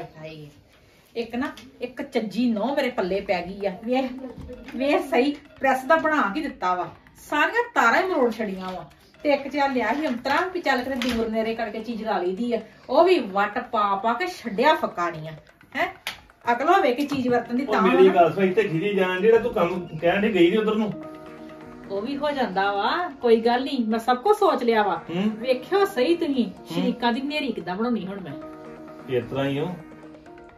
ਹਾਏ। ਇੱਕ ਨਾ ਇੱਕ ਚੱਜੀ ਨੋ ਮੇਰੇ ਪੱਲੇ ਪੈ ਗਈ ਆ। ਵੇਖ ਵੇਖ ਸਹੀ ਪ੍ਰੈਸ ਦਾ ਬਣਾ ਕੇ ਦਿੱਤਾ ਵਾ। ਸਾਰੀਆਂ ਤਾਰਾਂ ਹੀ ਮਰੋੜ ਛੜੀਆਂ ਵਾ। ਤੇ ਇੱਕ ਚੱਲ ਲਿਆ ਸੀ ਅੰਤਰਾ ਵੀ ਚੱਲ ਕਿਤੇ ਦੂਰ ਨੇਰੇ ਕਰਕੇ ਚੀਜ਼ ਲਾ ਲਈਦੀ ਆ। ਉਹ ਵੀ ਵੱਟ ਪਾ ਪਾ ਕੇ ਛੱਡਿਆ ਫਕਾਣੀਆਂ। ਹੈ? ਅਕਲ ਹੋਵੇ ਕਿ ਚੀਜ਼ ਵਰਤਣ ਦੀ ਤਾਂ ਮੇਰੀ। ਗੱਲ ਸੁਣ ਇੱਥੇ ਖਿਜੀ ਜਾਣ ਜਿਹੜਾ ਤੂੰ ਕੰਮ ਕਹਿਣ ਦੀ ਗਈ ਨਹੀਂ ਉਧਰ ਨੂੰ? ਉਹ ਵੀ ਹੋ ਜਾਂਦਾ ਵਾ ਕੋਈ ਗੱਲ ਨਹੀਂ ਮੈਂ ਸਭ ਕੁਝ ਸੋਚ ਲਿਆ ਵਾ। ਹੂੰ। ਵੇਖਿਓ ਸਹੀ ਤੁਸੀਂ ਸ਼ਰੀਕਾਂ ਦੀ ਨੇਰੀ ਕਿਦਾਂ ਬਣਾਉਣੀ ਹੁਣ ਮੈਂ। ਇਸ ਤਰ੍ਹਾਂ ਹੀ ਹੋ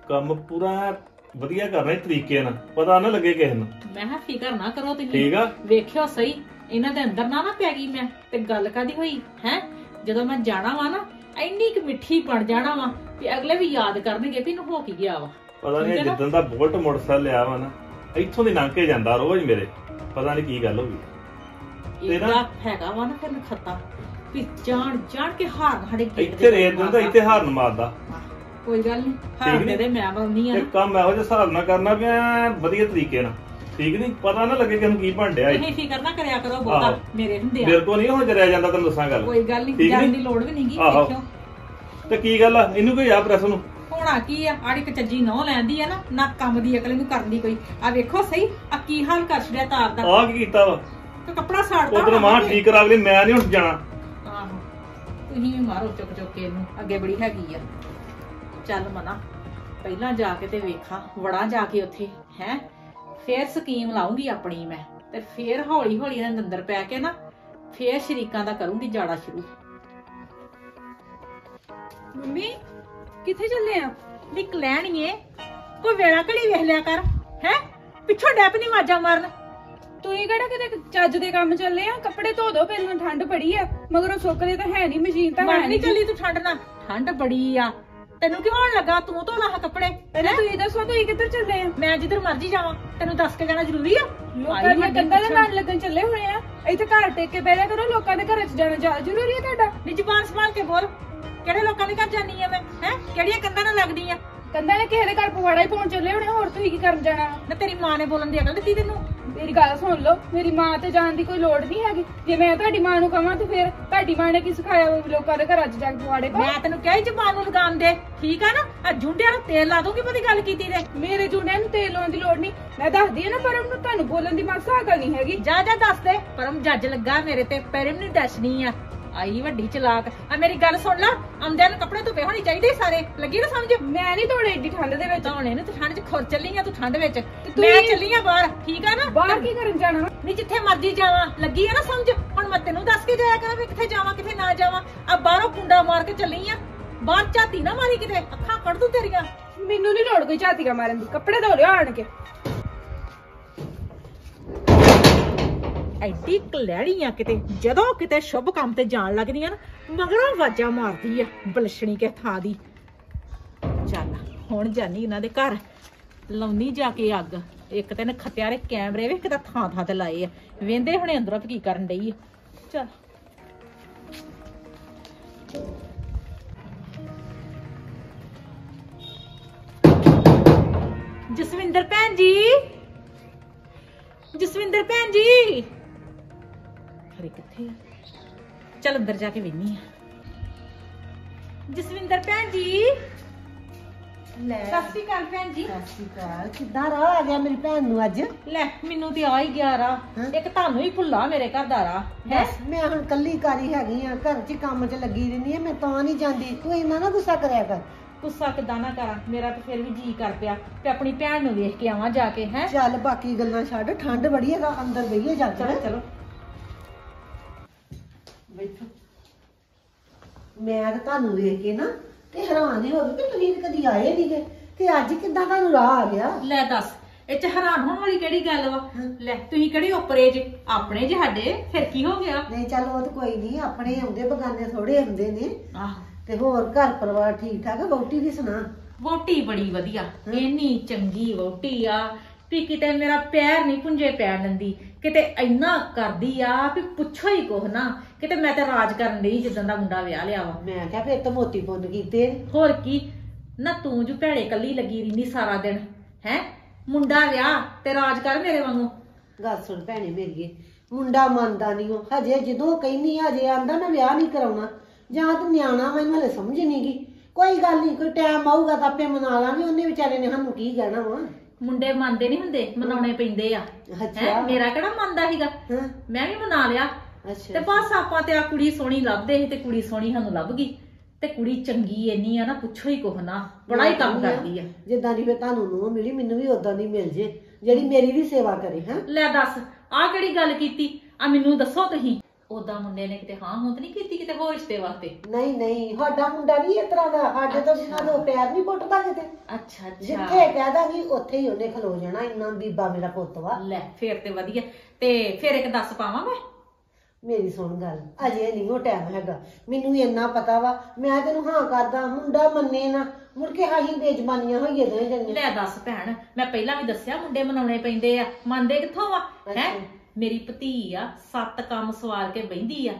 ਕੰਮ ਪੂਰਾ ਵਧੀਆ ਕਰਨਾ ਹੈ ਤਰੀਕੇ ਨਾਲ। ਪਤਾ ਨਾ ਲੱਗੇ ਕਿਸੇ ਨੂੰ। ਮੈਂ ਕਿਹਾ ਫਿਕਰ ਨਾ ਕਰੋ ਤੁਸੀਂ। ਠੀਕ ਆ। ਵੇਖਿਓ ਸਹੀ। ਇਹਨਾਂ ਦੇ ਅੰਦਰ ਨਾ ਨਾ ਪੈ ਗਈ ਮੈਂ। ਤੇ ਗੱਲ ਕਾਦੀ ਹੋਈ? ਹੈ? ਜਦੋਂ ਮੈਂ ਜਾਣਾ ਵਾ ਨਾ ਇੰਨੀ ਕੁ ਮਿੱਠੀ ਬਣ ਜਾਣਾ ਵਾ ਕਿ ਅਗਲੇ ਵੀ ਯਾਦ ਕਰਨਗੇ ਵੀ ਇਹਨੂੰ ਹੋ ਕੀ ਗਿਆ ਵਾ। ਪਤਾ ਠੀਕ ਨਹੀਂ ਹੈ ਨਾ? ਜਿੱਦਣ ਦਾ ਬੁਲਟ ਮੋਟਰਸਾਈਕਲ ਲਿਆ ਵਾ ਨਾ ਇੱਥੋਂ ਦੀ ਲੰਘ ਕੇ ਜਾਂਦਾ ਰੋਜ਼ ਮੇਰੇ। ਪਤਾ ਨਹੀਂ ਕੀ ਗੱਲ ਹੋ ਗਈ। ਤੇਰਾ? ਹੈਗਾ ਵਾ ਨਾ ਫਿਰ ਨਖੱਤਾ। ਵੀ ਜਾਣ ਜਾਣ ਕੇ ਹਾਰ ਸਾਡੇ ਗੇਟ ਇੱਥੇ ਰੇਤ ਦਿੰਦਾ ਇੱਥੇ ਹਾਰਨ ਮਾਰਦਾ। ਕੋਈ ਗੱਲ ਨਹੀਂ ਹਾਰ ਨੀ? ਦੇ ਦੇ ਮੈਂ ਬਣਨੀ ਆ ਤੇ ਕੰਮ ਇਹੋ ਜਿਹਾ ਹਿਸਾਬ ਨਾਲ ਕਰਨਾ ਵੀ ਐਨ ਵਧੀਆ ਤਰੀਕੇ ਨਾਲ। ਠੀਕ ਨਹੀਂ ਪਤਾ ਨਾ ਲੱਗੇ ਕਿ ਨੂੰ ਕੀ ਬਣ ਡਿਆ ਈ। ਤੁਸੀਂ ਫਿਕਰ ਨਾ ਕਰਿਆ ਕਰੋ ਬਹੁਤਾ ਆਹੋ। ਮੇਰੇ ਹੁੰਦੇ ਆ। ਮੇਰੇ ਕੋ ਨਹੀਂ ਹੋ ਜਰਿਆ ਜਾਂਦਾ ਤੈਨੂੰ ਦੱਸਾਂ ਗੱਲ। ਕੋਈ ਗੱਲ ਨਹੀਂ ਠੀਕ ਜਾਣ ਨੀ? ਦੀ ਲੋੜ ਵੀ ਨਹੀਂਗੀ ਆਹੋ। ਦੇਖਿਓ। ਤੇ ਕੀ ਗੱਲ ਆ? ਇਹਨੂੰ ਕੋਈ ਆ ਪ੍ਰੈਸ ਨੂੰ? ਹੋਣਾ ਕੀ ਆ? ਆੜੀ ਕਚੱਜੀ ਨਹੁੰ ਲੈਂਦੀ ਆ ਨਾ ਨਾ ਕੰਮ ਦੀ ਅਕਲ ਨੂੰ ਕਰਨ ਦੀ ਕੋਈ। ਆ ਵੇਖੋ ਸਹੀ ਆ ਕੀ ਹਾਲ ਕਰ ਛੜਿਆ ਤਾਰ ਦਾ। ਆਹ ਕੀ ਕੀਤਾ ਵਾ? ਤੇ ਕੱਪੜਾ ਸਾੜਦਾ ਉਧਰ ਮਾਂ ਠੀਕ ਕਰਾ ਲਈ ਮੈਂ ਨਹੀਂ ਹੁਣ ਜਾਣਾ। ਆਹੋ। ਤੁਸੀਂ ਵੀ ਮਾਰੋ ਚੁੱਕ ਚੁੱਕ ਕੇ ਇਹਨੂੰ। ਅੱਗੇ ਬੜੀ ਹੈਗੀ ਆ। ਚੱਲ ਮਨਾ। ਪਹਿਲਾਂ ਜਾ ਕੇ ਤੇ ਵੇਖਾਂ ਵੜਾ ਜਾ ਕੇ ਉੱਥੇ ਹੈ? ਫੇਰ ਸਕੀਮ ਲਾਉਂਗੀ ਆਪਣੀ ਮੈਂ ਤੇ ਫੇਰ ਹੌਲੀ ਹੌਲੀ ਇਹਨਾਂ ਦੇ ਅੰਦਰ ਪੈ ਕੇ ਨਾ ਫੇਰ ਸ਼ਰੀਕਾਂ ਦਾ ਕਰੂੰਗੀ ਜਾੜਾ ਸ਼ੁਰੂ। ਮੰਮੀ ਕਿੱਥੇ ਚੱਲੇ ਆ? ਲਿਕ ਲੈਣੀਏ। ਕੋਈ ਵੇਲਾ ਘੜੀ ਵੇਖ ਲਿਆ ਕਰ ਹੈ? ਪਿੱਛੋਂ ਡੈਪ ਨਹੀਂ ਵਾਜਾ ਮਾਰਨ। ਤੁਸੀਂ ਕਿਹੜਾ ਕਿਤੇ ਚੱਜ ਦੇ ਕੰਮ ਚੱਲੇ ਆ? ਕੱਪੜੇ ਧੋ ਦੋ ਪਹਿਲਾਂ ਠੰਡ ਬੜੀ ਆ। ਮਗਰੋਂ ਸੁੱਕਦੇ ਤਾਂ ਹੈ ਨਹੀਂ ਮਸ਼ੀਨ ਤਾਂ ਹੈ ਨਹੀਂ ਚੱਲੀ ਤੂੰ ਠੰਡ ਨਾ ਠੰਡ ਬੜੀ ਆ। ਤੈਨੂੰ ਕਿਉਂ ਹੋਣ ਲੱਗਾ? ਤੂੰ ਧੋ ਲਾ ਕੱਪੜੇ। ਪਹਿਲਾਂ ਤੁਸੀਂ ਦੱਸੋ ਤੁਸੀਂ ਕਿੱਧਰ ਚੱਲੇ ਆ? ਮੈਂ ਜਿੱਧਰ ਮਰਜ਼ੀ ਜਾਵਾਂ। ਤੈਨੂੰ ਦੱਸ ਕੇ ਜਾਣਾ ਜ਼ਰੂਰੀ ਆ? ਲੋਕਾਂ ਵੱਡੀ ਕੰਧਾਂ ਦੇ। ਨਾਲ ਲੱਗਣ ਚੱਲੇ ਹੋਏ ਆ। ਇੱਥੇ ਘਰ ਟੇਕ ਕੇ ਬਹਿ ਜਾ ਕਰੋ ਲੋਕਾਂ ਦੇ ਘਰਾਂ 'ਚ ਜਾਣਾ ਜ਼ਰੂਰੀ ਹੈ ਤੁਹਾਡਾ। ਨੀ ਜ਼ੁਬਾਨ ਸੰਭਾਲ ਕੇ ਬੋਲ। ਕਿਹੜੇ ਲੋਕਾਂ ਦੇ ਘਰ ਜਾਨੀ ਆ ਮੈਂ? ਹੈ? ਕਿਹੜੀਆਂ ਕੰਧਾਂ ਨਾਲ ਲੱਗਦੀ ਆ? ਕੰਧਾਂ ਨੇ ਕਿਸੇ ਦੇ ਘਰ ਪਵਾੜਾ ਹੀ ਪਾਉਣ ਚੱਲੇ ਹੋਣੇ ਹੋਰ ਤੁਸੀਂ ਕੀ ਕਰਨ ਜਾਣਾ ਨਾ ਤੇਰੀ ਮਾਂ ਨੇ ਬੋਲਣ ਦੀ ਅਕਲ ਦਿੱਤੀ ਤੈਨੂੰ। ਮੇਰੀ ਗੱਲ ਸੁਣ ਲਓ ਮੇਰੀ ਮਾਂ ਤੇ ਜਾਣ ਦੀ ਕੋਈ ਲੋੜ ਨਹੀਂ ਹੈਗੀ। ਜੇ ਮੈਂ ਤੁਹਾਡੀ ਮਾਂ ਨੂੰ ਕਹਾਂ ਤੇ ਫਿਰ ਤੁਹਾਡੀ ਮਾਂ ਨੇ ਕੀ ਸਿਖਾਇਆ ਵਾ ਲੋਕਾਂ ਦੇ ਘਰਾਂ 'ਚ ਜਾ ਕੇ ਪਾ ਮੈਂ ਤੈਨੂੰ ਕਿਹਾ ਹੀ ਜ਼ੁਬਾਨ ਨੂੰ ਲਗਾਮ ਦੇ। ਠੀਕ ਆ ਨਾ? ਆ ਜੁੰਡਿਆਂ ਨੂੰ ਤੇਲ ਲਾ ਦੂੰਗੀ ਬਦੀ ਗੱਲ ਕੀਤੀ ਤੇ। ਮੇਰੇ ਜੁੜਿਆਂ ਨੂੰ ਤੇਲ ਲਾਉਣ ਦੀ ਲੋੜ ਨਹੀਂ। ਮੈਂ ਦੱਸਦੀ ਆ ਨਾ ਪਰ ਉਹਨੂੰ ਤੁਹਾਨੂੰ ਬੋਲਣ ਦੀ ਮਾਸਾ ਅਕਲ ਨਹੀਂ ਹੈਗੀ। ਜਾ ਜਾ ਦੱਸ ਦੇ। ਪਰਮ ਜੱਜ ਲੱਗਾ ਮੇਰੇ ਤੇ ਪੈਰਮ ਨਹੀਂ ਡਸ਼ਨੀ ਆ। ਆਈ ਵੱਡੀ ਚਲਾਕ। ਆ ਮੇਰੀ ਗੱਲ ਸੁਣ ਲੈ ਆਉਂਦਿਆਂ ਨੂੰ ਕੱਪੜੇ ਧੁੱਪੇ ਹੋਣੇ ਚਾਹੀਦੇ ਸਾਰੇ। ਲੱਗੀ ਨਾ ਸਮਝ? ਮੈਂ ਨਹੀਂ ਤੋੜੇ ਏਡੀ ਠੰਡ ਦੇ ਵਿੱਚ। ਧੋਣੇ ਨੂੰ ਤੂੰ ਠੰਡ 'ਚ ਖੁਰ ਚੱਲੀ ਆ ਤੂੰ ਠੰਡ ਵਿੱਚ। ਮੈਂ ਚੱਲੀ ਆ ਬਾਹਰ ਠੀਕ ਆ ਨਾ? ਬਾਹਰ ਕੀ ਕਰਨ ਜਾਣਾ? ਨਹੀਂ ਜਿੱਥੇ ਮਰਜ਼ੀ ਜਾਵਾਂ। ਲੱਗੀ ਆ ਨਾ ਸਮਝ? ਹੁਣ ਮੈਂ ਤੈਨੂੰ ਦੱਸ ਕੇ ਜਾਇਆ ਕਰਾਂ ਵੀ ਕਿੱਥੇ ਜਾਵਾਂ ਕਿੱਥੇ ਨਾ ਜਾਵਾਂ। ਆ ਬਾਹਰੋਂ ਕੁੰਡਾ ਮਾਰ ਕੇ ਚੱਲੀ ਆ। ਬਾਹਰ ਝਾਤੀ ਨਾ ਮਾਰੀ ਕਿਤੇ ਅੱਖਾਂ ਕੱਢ ਦੂੰ ਤੇਰੀਆਂ। ਮੈਨੂੰ ਨਹੀਂ ਲੋੜ ਕੋਈ ਝਾਤੀਆਂ ਮਾਰਨ ਦੀ ਕੱਪੜੇ ਧੋ ਲਿਓ ਆਣ ਕੇ। ਐਡੀ ਕਲੈੜੀ ਆ ਕਿਤੇ ਜਦੋਂ ਕਿਤੇ ਸ਼ੁਭ ਕੰਮ ਤੇ ਜਾਣ ਲੱਗਦੀ ਆ ਨਾ ਮਗਰੋਂ ਆਵਾਜ਼ਾਂ ਮਾਰਦੀ ਆ ਬਲਸ਼ਣੀ ਕੇ ਥਾਂ ਦੀ। ਚੱਲ ਹੁਣ ਜਾਨੀ ਇਹਨਾਂ ਦੇ ਘਰ। ਲਾਉਣੀ ਜਾ ਕੇ ਅੱਗ। ਇੱਕ ਤੇ ਖੱਤਿਆਰੇ ਕੈਮਰੇ ਵੇ ਕਿਤੇ ਥਾਂ ਥਾਂ ਤੇ ਲਾਏ ਆ। ਵੇਂਦੇ ਹੁਣੇ ਅੰਦਰੋਂ ਕੀ ਕਰਨ ਡਈ ਆ। ਚੱਲ। ਜਸਵਿੰਦਰ ਭੈਣ ਜੀ। ਜਸਵਿੰਦਰ ਭੈਣ ਜੀ। ਅਰੇ ਕਿੱਥੇ ਆ? ਚੱਲ ਅੰਦਰ ਜਾ ਕੇ ਵੇਖਨੀ ਆ। ਜਸਵਿੰਦਰ ਭੈਣ ਜੀ। ਲੈ। ਸਤਿ ਸ਼੍ਰੀ ਅਕਾਲ ਭੈਣ ਜੀ। ਸਤਿ ਸ਼੍ਰੀ ਅਕਾਲ। ਕਿੱਦਾਂ ਰਾਹ ਆ ਗਿਆ ਮੇਰੀ ਭੈਣ ਨੂੰ ਅੱਜ? ਲੈ ਮੈਨੂੰ ਤੇ ਆ ਹੀ ਗਿਆ ਰਾ ਹੈਂ? ਇੱਕ ਤੁਹਾਨੂੰ ਹੀ ਭੁੱਲਾ ਮੇਰੇ ਘਰ ਦਾ ਰਾ ਹੈ? ਬਸ ਮੈਂ ਹੁਣ ਕੱਲੀ ਕਾਰੀ ਹੈਗੀ ਆ ਘਰ 'ਚ ਕੰਮ 'ਚ ਲੱਗੀ ਰਹਿੰਦੀ ਆ ਮੈਂ ਤਾਂ ਨਹੀਂ ਜਾਂਦੀ। ਤੂੰ ਇੰਨਾ ਨਾ ਗੁੱਸਾ ਕਰਿਆ ਕਰ। ਗੁੱਸਾ ਕਿਦਾਂ ਨਾ ਕਰਾਂ? ਮੇਰਾ ਤੇ ਫਿਰ ਵੀ ਜੀ ਕਰ ਪਿਆ ਤੇ ਆਪਣੀ ਭੈਣ ਨੂੰ ਵੇਖ ਕੇ ਆਵਾਂ ਜਾ ਕੇ ਹੈ? ਚੱਲ ਬਾਕੀ ਗੱਲਾਂ ਛੱਡ। ਠੰਡ ਬੜੀ ਹੈਗਾ ਅੰਦਰ ਬਈਏ ਜਾ ਕੇ। ਚਲੋ ਚਲੋ। ਬੈਠੋ। ਮੈਂ ਤਾਂ ਤੁਹਾਨੂੰ ਵੇਖ ਕੇ ਨਾ ਤੇ ਹੈਰਾਨ ਹੀ ਹੋ ਗਈ ਕਿ ਤੁਸੀਂ ਕਦੀ ਆਏ ਨਹੀਂਗੇ? ਤੇ ਅੱਜ ਕਿੱਦਾਂ ਤੁਹਾਨੂੰ ਰਾਹ ਆ ਗਿਆ? ਲੈ ਦੱਸ ਇਹ ਚ ਹੈਰਾਨ ਹੋਣ ਵਾਲੀ ਕਿਹੜੀ ਗੱਲ ਵਾ। ਲੈ ਤੁਸੀਂ ਕਿਹੜੀ ਓਪਰੇ ਜੇ? ਆਪਣੇ ਜੇ ਸਾਡੇ? ਫਿਰ ਕੀ ਹੋ ਗਿਆ? ਨਹੀਂ ਚੱਲ ਉਹ ਤਾਂ ਕੋਈ ਨਹੀਂ ਆਪਣੇ ਆਉਂਦੇ ਬਗਾਨੇ ਥੋੜੇ ਹੁੰਦੇ ਨੇ। ਆਹ। ਤੇ ਹੋਰ ਘਰ ਪਰਿਵਾਰ ਠੀਕ ਠਾਕ ਆ ਵਹੁਟੀ ਦੀ ਸੁਣਾ। ਵੋਟੀ ਬੜੀ ਵਧੀਆ। ਇੰਨੀ ਚੰਗੀ ਵੋਟੀ ਆ। ਵੀ ਕਿਤੇ ਮੇਰਾ ਪੈਰ ਨਹੀਂ ਪੁੰਜੇ ਪੈਣ ਦਿੰਦੀ। ਕਿਤੇ ਇੰਨਾ ਕਰਦੀ ਆ ਵੀ ਪੁੱਛੋ ਹੀ ਕੁਛ ਨਾ ਕਿਤੇ ਮੈਂ ਤੇ ਰਾਜ ਕਰਨ ਲਈ ਜਿੱਦਾਂ ਦਾ ਮੁੰਡਾ ਵਿਆਹ ਲਿਆ ਵਾ। ਮੈਂ ਕਿਹਾ ਫਿਰ ਤਾਂ ਮੋਤੀ ਪੁੰਨ ਕੀਤੇ। ਨੇ। ਹੋਰ ਕੀ? ਨਾ ਤੂੰ ਜੋ ਭੈੜੇ ਕੱਲੀ ਲੱਗੀ ਰਹਿੰਦੀ ਸਾਰਾ ਦਿਨ ਹੈ? ਮੁੰਡਾ ਵਿਆਹ ਤੇ ਰਾਜ ਕਰ ਮੇਰੇ ਵਾਂਗੂ। ਗੱਲ ਸੁਣ ਭੈਣੇ ਮੇਰੀਏ ਮੁੰਡਾ ਮੰਨਦਾ ਨਹੀਂ ਉਹ। ਹਜੇ ਜਦੋਂ ਕਹਿੰਨੀ ਹਜੇ ਆਂਦਾ ਮੈਂ ਵਿਆਹ ਨਹੀਂ ਕਰਾਉਣਾ। ਜਾਂ ਤੂੰ ਨਿਆਣਾ ਮੈਨੂੰ ਹਲੇ ਸਮਝ ਨਹੀਂ ਗਈ ਕੋਈ ਗੱਲ ਨਹੀਂ ਕੋਈ ਟਾਈਮ ਆਊਗਾ ਤਾਂ ਆਪੇ ਮਨਾ ਲਾਂਗੇ ਉਹਨੇ ਵਿਚਾਰੇ ਨੇ ਸਾਨੂੰ ਕੀ ਕਹਿਣਾ ਵਾ? ਮੁੰਡੇ ਮੰਨਦੇ ਨਹੀਂ ਹੁੰਦੇ ਮਨਾਉਣੇ ਪੈਂਦੇ ਆ। ਅੱਛਾ। ਮੇਰਾ ਕਿਹੜਾ ਮੰਨਦਾ ਸੀਗਾ? ਮੈਂ ਵੀ ਮਨਾ ਲਿਆ। ਤੇ ਬਸ ਆਪਾਂ ਤੇ ਆ ਕੁੜੀ ਸੋਹਣੀ ਲੱਭਦੇ ਸੀ ਤੇ ਕੁੜੀ ਸੋਹਣੀ ਸਾਨੂੰ ਲੱਭ ਗਈ। ਤੇ ਕੁੜੀ ਚੰਗੀ ਇੰਨੀ ਆ ਨਾ ਪੁੱਛੋ ਹੀ ਕੁਛ ਨਾ। ਬੜਾ ਹੀ ਕੰਮ ਕਰਦੀ ਆ। ਜਿੱਦਾਂ ਦੀ ਫਿਰ ਤੁਹਾਨੂੰ ਨੂੰ ਮਿਲੀ ਮੈਨੂੰ ਵੀ ਉਦਾਂ ਦੀ ਮਿਲ ਜੇ। ਜਿਹੜੀ ਮੇਰੀ ਵੀ ਸੇਵਾ ਕਰੇ ਹਾਂ? ਲੈ ਦੱਸ ਆ ਕਿਹੜੀ ਗੱਲ ਕੀਤੀ? ਆ ਮੈਨੂੰ ਦੱਸੋ ਤੁਸੀਂ। ਉਦਾਂ ਮੁੰਡੇ ਨੇ ਕਿਤੇ ਹਾਂ ਹੋਤ ਨਹੀਂ ਕੀਤੀ ਕਿਤੇ ਹੋਰ ਰਿਸ਼ਤੇ ਵਾਸਤੇ? ਨਹੀਂ ਨਹੀਂ ਸਾਡਾ ਮੁੰਡਾ ਨਹੀਂ ਇਸ ਤਰ੍ਹਾਂ ਦਾ। ਸਾਡੇ ਤੋਂ ਬਿਨਾਂ ਤੋਂ ਪੈਰ ਨਹੀਂ ਪੁੱਟਦਾ ਕਿਤੇ। ਅੱਛਾ ਜਿੱਥੇ ਕਹਿ ਦਾਂਗੀ ਉੱਥੇ ਹੀ ਉਹਨੇ ਖਲੋ ਜਾਣਾ ਇੰਨਾ ਬੀਬਾ ਮੇਰਾ ਪੁੱਤ ਵਾ। ਲੈ ਫੇਰ ਤੇ ਵਧੀਆ। ਤੇ ਫੇਰ ਇੱਕ ਦੱਸ ਪਾਵਾਂ ਮੈਂ? ਮੇਰੀ ਸੁਣ ਗੱਲ ਅਜੇ ਨਹੀਂ ਉਹ ਟਾਈਮ ਹੈਗਾ। ਮੈਨੂੰ ਇੰਨਾ ਪਤਾ ਵਾ ਮੈਂ ਤੈਨੂੰ ਹਾਂ ਕਰਦਾ ਮੁੰਡਾ ਮੰਨੇ ਨਾ। ਮੁੜ ਕੇ ਅਸੀਂ ਬੇਜਮਾਨੀਆਂ ਹੋਈਏ ਦੋਵੇਂ ਜਣੀਆਂ। ਲੈ ਦੱਸ ਭੈਣ ਮੈਂ ਪਹਿਲਾਂ ਵੀ ਦੱਸਿਆ ਮੁੰਡੇ ਮਨਾਉਣੇ ਪੈਂਦੇ ਆ। ਮੰਨਦੇ ਕਿੱਥੋਂ ਆ ਹੈ? ਅੱਛਾ। ਮੇਰੀ ਭਤੀ ਆ ਸੱਤ ਕੰਮ ਸਵਾਰ ਕੇ ਬੈੰਦੀ ਆ।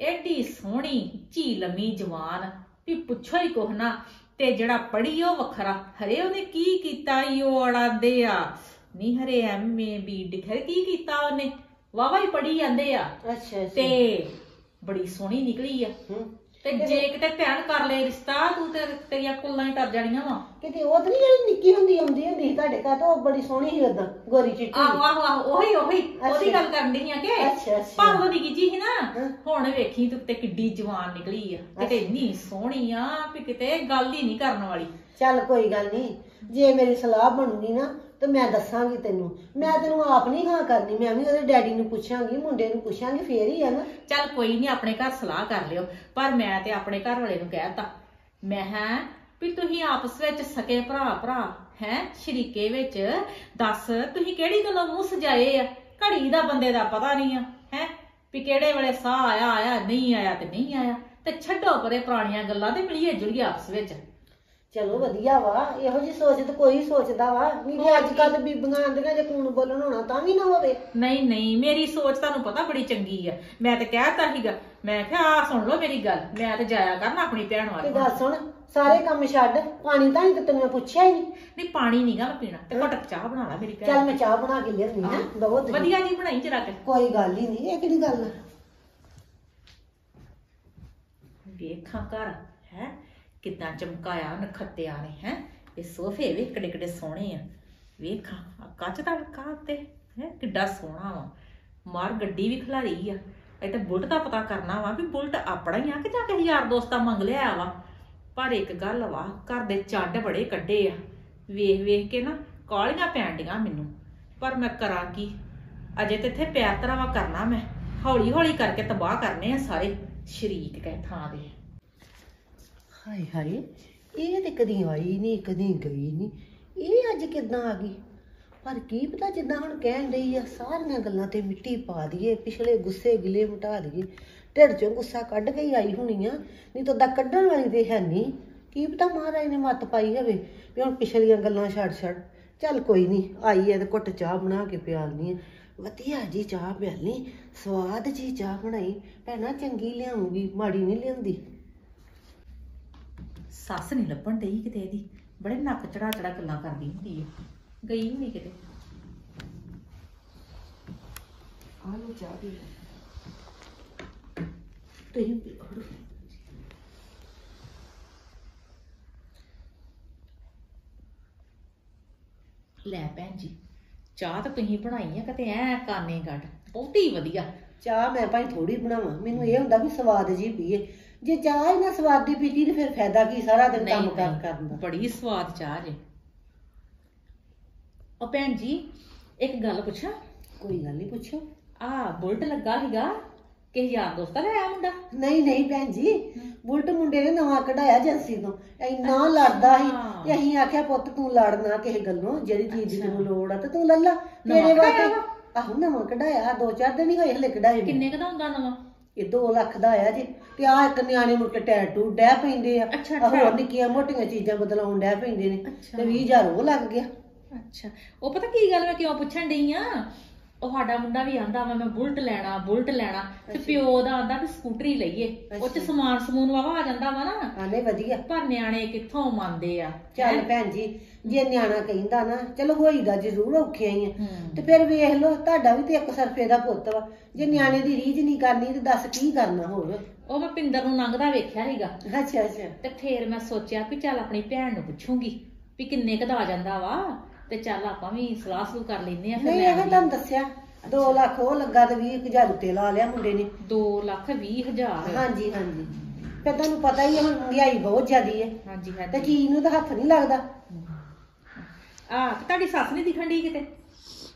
ਐਡੀ ਸੋਹਣੀ ਝੀ ਲੰਮੀ ਜਵਾਨ। ਵੀ ਪੁੱਛੋ ਹੀ ਕੁਛ ਨਾ ਤੇ ਜਿਹੜਾ ਪੜੀ ਉਹ ਵੱਖਰਾ। ਹਰੇ ਉਹਨੇ ਕੀ ਕੀਤਾ ਈ ਉਹ ਅੜਾਦੇ ਆ? ਨਹੀਂ ਹਰੇ ਐਮਏ ਬੀ ਡਿਖਰ ਕੀ ਕੀਤਾ ਉਹਨੇ? ਵਾਵਾ ਹੀ ਪੜੀ ਜਾਂਦੇ ਆ। ਅੱਛਾ ਤੇ ਬੜੀ ਸੋਹਣੀ ਨਿਕਲੀ ਆ। ਤੇ ਜੇ ਕਿਤੇ ਭੈਣ ਕਰ ਲੈ ਰਿਸ਼ਤਾ ਤੂੰ ਤੇ ਤੇਰੀਆਂ ਕੁੱਲਾਂ ਹੀ ਟਰ ਜਾਣੀਆਂ ਵਾ ਕਿਤੇ ਉਹ ਤਾਂ ਨਹੀਂ ਜਿਹੜੀ ਨਿੱਕੀ ਹੁੰਦੀ ਆਉਂਦੀ ਹੁੰਦੀ ਸੀ ਤੁਹਾਡੇ ਘਰ ਤਾਂ ਉਹ ਬੜੀ ਸੋਹਣੀ ਸੀ ਉਦਾਂ ਗੋਰੀ ਚਿੱਟੀ ਆਹੋ ਆਹੋ ਆਹੋ ਉਹੀ ਉਹੀ ਉਹਦੀ। ਗੱਲ ਕਰਨ ਡਈ ਆ ਕਿ ਅੱਛਾ, ਅੱਛਾ। ਪਰ ਉਹ ਨਿੱਕੀ ਜੀ ਸੀ ਨਾ। ਹੁਣ ਵੇਖੀ ਤੂੰ ਤੇ ਕਿੱਡੀ ਜਵਾਨ ਨਿਕਲੀ ਆ ਕਿਤੇ ਇੰਨੀ ਸੋਹਣੀ ਆ ਵੀ ਕਿਤੇ ਗੱਲ ਹੀ ਨਹੀਂ ਕਰਨ ਵਾਲੀ ਚੱਲ ਕੋਈ ਗੱਲ ਨਹੀਂ ਜੇ ਮੇਰੀ ਸਲਾਹ ਬਣੂਗੀ ਨਾ ਤੇ ਮੈਂ ਦੱਸਾਂਗੀ ਤੈਨੂੰ। ਮੈਂ ਤੈਨੂੰ ਆਪ ਨਹੀਂ ਹਾਂ ਕਰਨੀ, ਮੈਂ ਵੀ ਉਹਦੇ ਡੈਡੀ ਨੂੰ ਪੁੱਛਾਂਗੀ, ਮੁੰਡੇ ਨੂੰ ਪੁੱਛਾਂਗੀ, ਫੇਰ ਹੀ ਆ ਨਾ। ਚੱਲ ਕੋਈ ਨਹੀਂ, ਆਪਣੇ ਘਰ ਸਲਾਹ ਕਰ ਲਿਓ। ਪਰ ਮੈਂ ਤੇ ਆਪਣੇ ਘਰ ਵਾਲੇ ਨੂੰ ਕਹਿਤਾ, ਮੈਂ ਹਾਂ ਵੀ ਤੁਸੀਂ ਆਪਸ ਵਿੱਚ ਸਕੇ ਭਰਾ ਭਰਾ, ਹੈ, ਸ਼ਰੀਕੇ ਵਿੱਚ। ਦੱਸ, ਤੁਸੀਂ ਕਿਹੜੀ ਗੱਲੋਂ ਮੂੰਹ ਸਜਾਏ ਆ? ਘੜੀ ਦਾ ਬੰਦੇ ਦਾ ਪਤਾ ਨਹੀਂ ਆ, ਹੈ? ਵੀ ਕਿਹੜੇ ਵੇਲੇ ਸਾਹ ਆਇਆ ਆਇਆ, ਨਹੀਂ ਆਇਆ ਤੇ ਨਹੀਂ ਆਇਆ। ਤੇ ਛੱਡੋ ਪਰੇ ਪੁਰਾਣੀਆਂ ਗੱਲਾਂ ਤੇ ਮਿਲੀਏ ਜੁਲੀਏ ਆਪਸ ਵਿੱਚ। ਚਲੋ ਵਧੀਆ ਵਾ ਇਹੋ ਜੀ ਸੋਚ ਤਾਂ ਕੋਈ ਸੋਚਦਾ ਵਾ ਨਹੀਂ ਤੇ ਅੱਜ ਕੱਲ ਬੀਬੀਆਂ ਆਂਦੀਆਂ ਜੇ ਕੂਣ ਬੋਲਣ ਹੋਣਾ ਤਾਂ ਵੀ ਨਾ ਹੋਵੇ। ਨਹੀਂ ਨਹੀਂ ਮੇਰੀ ਸੋਚ ਤੁਹਾਨੂੰ ਪਤਾ ਬੜੀ ਚੰਗੀ ਆ। ਮੈਂ ਤੇ ਕਹਿਤਾ ਸੀਗਾ ਮੈਂ ਕਿਹਾ ਆ ਸੁਣ ਲਓ ਮੇਰੀ ਗੱਲ ਮੈਂ ਤੇ ਜਾਇਆ ਕਰਨਾ ਆਪਣੀ ਭੈਣ ਤੇ ਵੱਲ ਸੁਣ ਸਾਰੇ ਕੰਮ ਛੱਡ ਪਾਣੀ ਤਾਂ ਨਹੀਂ ਤੈਨੂੰ ਮੈਂ ਪੁੱਛਿਆ ਹੀ ਨਹੀਂ। ਨਹੀਂ ਪਾਣੀ ਨੀਗਾ ਮੈਂ ਪੀਣਾ ਤੇ ਘਟਕ ਚਾਹ ਬਣਾ ਲੈ ਮੇਰੀ ਚੱਲ ਭੈਣ ਮੈਂ ਚਾਹ ਬਣਾ ਕੇ ਲਿਆਉਂਦੀ ਹਾਂ ਬਹੁਤ ਵਧੀਆ ਜੀ ਬਣਾਈ ਜਰਾ ਕੇ। ਕੋਈ ਗੱਲ ਹੀ ਨਹੀਂ ਇਹ ਕਿਹੜੀ ਗੱਲ ਆ? ਵੇਖਾਂ ਘਰ ਹੈ? ਕਿੱਦਾਂ ਚਮਕਾਇਆ ਨਖੱਤਿਆ ਨੇ, ਹੈ? ਇਹ ਸੋਫੇ ਵੇ ਕਿੱਡੇ ਕਿੱਡੇ ਸੋਹਣੇ ਆ। ਵੇਖਾਂ ਆ ਕੱਚ ਦਾ ਲੱਕਾ ਉੱਤੇ, ਹੈ? ਕਿੱਡਾ ਸੋਹਣਾ ਵਾ। ਮਾਰ ਗੱਡੀ ਵੀ ਖਲਾਰੀ ਆ। ਇਹ ਤਾਂ ਬੁਲਟ ਦਾ ਪਤਾ ਕਰਨਾ ਵਾ ਵੀ ਬੁਲਟ ਆਪਣਾ ਹੀ ਆ ਕਿ ਜਾ ਕੇ ਯਾਰ ਦੋਸਤਾਂ ਮੰਗ ਲਿਆ ਵਾ। ਪਰ ਇੱਕ ਗੱਲ ਵਾ, ਘਰ ਦੇ ਚੱਡ ਬੜੇ ਕੱਢੇ ਆ। ਵੇਖ ਵੇਖ ਕੇ ਨਾ ਕਾਲੀਆਂ ਪੈਣ ਡੀਆਂ ਮੈਨੂੰ। ਪਰ ਮੈਂ ਕਰਾਂ ਕੀ? ਅਜੇ ਤੇ ਇੱਥੇ ਪੈਰ ਧਰਾਵਾ ਕਰਨਾ ਮੈਂ। ਹੌਲੀ ਹੌਲੀ ਕਰਕੇ ਤਬਾਹ ਕਰਨੇ ਆ ਸਾਰੇ। ਸ਼ਰੀਕ ਕਹੇ ਥਾਂ ਦੇ। ਹਾਏ ਹਾਏ, ਇਹ ਤੇ ਕਦੀ ਆਈ ਨਹੀਂ, ਕਦੀ ਗਈ ਨਹੀਂ। ਇਹ ਅੱਜ ਕਿੱਦਾਂ ਆ ਗਈ? ਪਰ ਕੀ ਪਤਾ ਜਿੱਦਾਂ ਹੁਣ ਕਹਿਣ ਰਹੀ ਆ, ਸਾਰੀਆਂ ਗੱਲਾਂ ਤੇ ਮਿੱਟੀ ਪਾ ਦਈਏ, ਪਿਛਲੇ ਗੁੱਸੇ ਗਿਲੇ ਮਿਟਾ ਦਈਏ। ਢਿੱਡ ਚੋਂ ਗੁੱਸਾ ਕੱਢ ਕੇ ਹੀ ਆਈ ਹੋਣੀ ਆ, ਨਹੀਂ ਤਾਂ ਉਹਦਾ ਕੱਢਣ ਵਾਲੀ ਤੇ ਹੈ ਨਹੀਂ। ਕੀ ਪਤਾ ਮਹਾਰਾਜ ਨੇ ਮੱਤ ਪਾਈ ਹੋਵੇ ਵੀ ਹੁਣ ਪਿਛਲੀਆਂ ਗੱਲਾਂ ਛੱਡ ਛੱਡ। ਚੱਲ ਕੋਈ ਨਹੀਂ, ਆਈ ਐ ਤੇ ਘੁੱਟ ਚਾਹ ਬਣਾ ਕੇ ਪਿਆਲਨੀ ਆ। ਵਧੀਆ ਜੀ ਚਾਹ ਪਿਆਲਨੀ, ਸਵਾਦ ਜੀ ਚਾਹ ਬਣਾਈ। ਭੈਣਾ, ਚੰਗੀ ਲਿਆਉਂਗੀ, ਮਾੜੀ ਨਹੀਂ ਲਿਆਉਂਦੀ। ਸੱਸ ਨਹੀਂ ਲੱਭਣ ਡਈ ਕਿਤੇ ਇਹਦੀ। ਬੜੇ ਨੱਕ ਚੜਾ ਚੜਾ ਗੱਲਾਂ ਕਰਦੀ ਹੁੰਦੀ ਹੈ ਗਈ ਨਹੀਂ ਕਿਤੇ। ਆ ਲੋ ਚਾਹ ਪੀ ਲਓ। ਤੁਸੀਂ ਪੀ ਲਓ। ਲੈ ਭੈਣ ਜੀ ਚਾਹ ਤਾਂ ਤੁਸੀਂ ਬਣਾਈ ਆ ਕਿਤੇ ਐ ਕਾਨੇ ਗੱਡ ਬਹੁਤੀ ਵਧੀਆ। ਚਾਹ ਮੈਂ ਭਾਈ ਥੋੜੀ ਬਣਾਵਾਂ। ਮੈਨੂੰ ਇਹ ਹੁੰਦਾ ਵੀ ਸਵਾਦ ਜੀ ਪੀਏ। ਜੇ ਚਾਹ ਹੀ ਨਾ ਸਵਾਦੀ ਪੀਤੀ ਤੇ ਫਿਰ ਫਾਇਦਾ ਕੀ ਸਾਰਾ ਦਿਨ ਕੰਮ ਨਹੀਂ, ਕਰ ਨਹੀਂ, ਕਰਨ ਦਾ? ਬੜੀ ਸਵਾਦ ਚਾਹ ਜੇ। ਉਹ ਭੈਣ ਜੀ ਇੱਕ ਗੱਲ ਪੁੱਛਾਂ? ਕੋਈ ਗੱਲ ਨਹੀਂ ਪੁੱਛੋ। ਆ ਬੁਲਟ ਲੱਗਾ ਸੀਗਾ ਕਿ ਯਾਰ ਦੋਸਤਾਂ ਲੈ ਆਇਆ ਮੁੰਡਾ? ਨਹੀਂ ਨਹੀਂ ਭੈਣ ਜੀ ਬੁਲਟ ਮੁੰਡੇ ਨੇ ਨਵਾਂ ਕਢਾਇਆ ਏਜੰਸੀ ਤੋਂ। ਇੰਨਾ ਲੜਦਾ ਸੀ। ਤੇ ਅਸੀਂ ਆਖਿਆ ਪੁੱਤ ਤੂੰ ਲੜਨਾ ਕਿਸੇ ਗੱਲੋਂ ਜਿਹੜੀ ਚੀਜ਼ ਦੀ ਤੈਨੂੰ ਲੋੜ ਆ ਤੇ ਤੂੰ ਲੈ ਲਾ। ਨਵਾਂ ਕਢਾਇਆ ਵਾਸਤੇ ਆਹੋ ਨਵਾਂ ਕਢਾਇਆ ਦੋ ਚਾਰ ਦਿਨ ਹੀ ਹੋਏ ਹਲੇ ਕਢਾਏ ਨੂੰ। ਕਿੰਨੇ ਕਦਾ ਹੁੰਦਾ ਨਵਾਂ? ਇਹ 2 ਲੱਖ ਦਾ ਆਇਆ ਜੀ ਤੇ ਆ ਇੱਕ ਨਿਆਣੇ ਮੁੜ ਕੇ ਟੈਟੂ ਡੈ ਪੈਂਦੇ ਆ ਅੱਛਾ, ਆਹ। ਹੋਰ ਨਿੱਕੀਆਂ ਮੋਟੀਆਂ ਚੀਜ਼ਾਂ ਬਦਲਾਉਣ ਡੈ ਪੈਂਦੇ ਨੇ ਅੱਛਾ। ਤੇ 20000 ਉਹ ਲੱਗ ਗਿਆ ਅੱਛਾ ਉਹ ਪਤਾ ਕੀ ਗੱਲ ਮੈਂ ਕਿਉਂ ਪੁੱਛਣ ਡਈ ਆ ਉਹ ਸਾਡਾ ਮੁੰਡਾ ਵੀ ਆਂਦਾ ਵਾ ਮੈਂ ਬੁਲਟ ਲੈਣਾ ਬੁਲਟ ਲੈਣਾ। ਤੇ ਪਿਓ ਦਾ ਆਂਦਾ ਕਿ ਸਕੂਟਰੀ ਲਈਏ। ਉਹ ਚ। ਸਮਾਨ ਸਮੂਨ ਵਾਵਾ ਆ ਜਾਂਦਾ ਵਾ ਨਾ। ਆਨੇ ਵਧੀਆ। ਪਰ ਨਿਆਣੇ ਕਿੱਥੋਂ ਮੰਨਦੇ ਆ? ਚੱਲ ਭੈਣ ਜੀ ਜੇ ਨਿਆਣਾ ਕਹਿੰਦਾ ਨਾ ਚਲੋ ਹੋਈਦਾ ਜ਼ਰੂਰ ਔਖੀਆਂ ਹੀ ਆ। ਹੂੰ। ਤੇ ਫਿਰ ਵੇਖ ਲਓ ਤੁਹਾਡਾ ਵੀ ਤੇ ਇੱਕ ਸਰਫੇ ਦਾ ਪੁੱਤ ਵਾ। ਜੇ ਨਿਆਣੇ ਦੀ ਰੀਝ ਨਹੀਂ ਕਰਨੀ ਤੇ ਦੱਸ ਕੀ ਕਰਨਾ ਹੋਰ? ਉਹ ਮੈਂ ਪਿੰਦਰ ਨੂੰ ਲੰਘਦਾ ਵੇਖਿਆ ਸੀਗਾ। ਅੱਛਾ ਅੱਛਾ। ਤੇ ਫੇਰ ਮੈਂ ਸੋਚਿਆ ਵੀ ਚੱਲ ਆਪਣੀ ਭੈਣ ਨੂੰ ਪੁੱਛੂੰਗੀ ਵੀ ਕਿੰਨੇ ਕੁ ਦਾ ਆ ਜਾਂਦਾ ਵਾ। ਤੇ ਚੱਲ ਆਪਾਂ ਵੀ ਸਲਾਹ ਸਲੂਹ ਕਰ ਲੈਨੇ ਆ ਫਿਰ ਨਹੀਂ ਇਹ ਦੀ। ਤੁਹਾਨੂੰ ਦੱਸਿਆ 2 ਲੱਖ ਉਹ ਲੱਗਾ ਤੇ 20000 ਉੱਤੇ ਲਾ ਲਿਆ ਮੁੰਡੇ ਨੇ। ਦੋ ਲੱਖ ਵੀਹ ਹਜ਼ਾਰ। ਹਾਂਜੀ ਹਾਂਜੀ। ਫਿਰ ਤੁਹਾਨੂੰ ਪਤਾ ਹੀ ਆ ਹੁਣ ਮਹਿੰਗਾਈ ਬਹੁਤ ਜ਼ਿਆਦੀ ਹੈ। ਹਾਂਜੀ ਤੇ ਹਾਂਜੀ। ਚੀਜ਼ ਨੂੰ ਤਾਂ ਹੱਥ ਨਹੀਂ ਲੱਗਦਾ। ਆ ਤੇ ਤੁਹਾਡੀ ਸੱਸ ਨਹੀਂ ਦਿਖਣ ਡਈ ਕਿਤੇ?